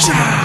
这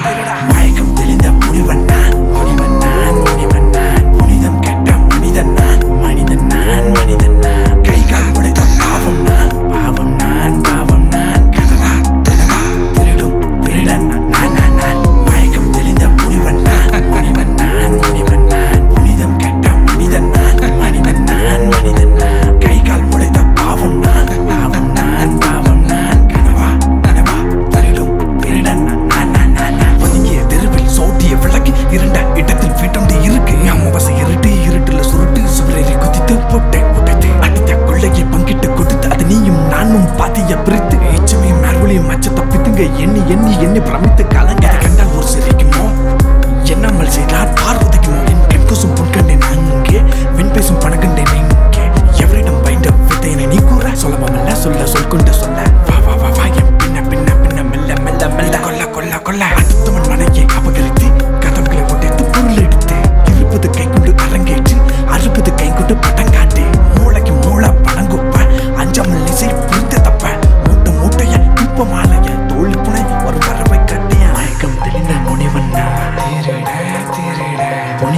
calendar.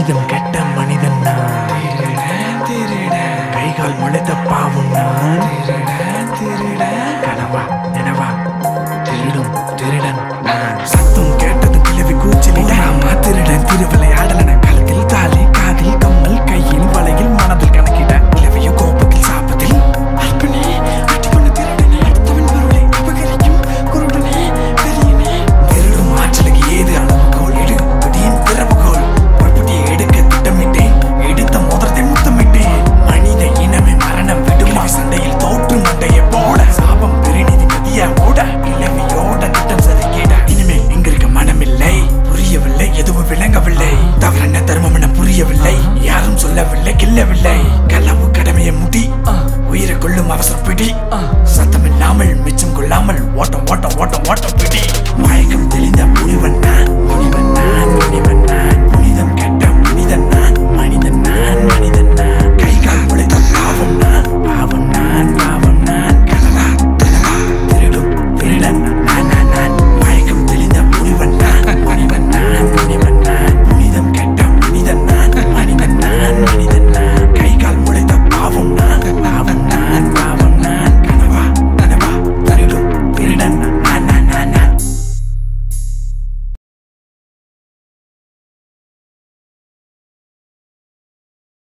மனதில் கெட்ட மனிதன் நான். கைகால் முளைத்த பாவம் நான். கனவா நினவா திருடும் திருடன் நான். சத்தம் கேட்டது கிளவி கூச்சலிடா மாத்திருடன் திருவிழா அவசர பிடி சத்தமில்லாமல் மிச்சம் கொள்ளாமல் ஓட்டம் ஓட்டம் ஓட்டம் ஓட்டம் பிடி மயக்கம் தெளிந்த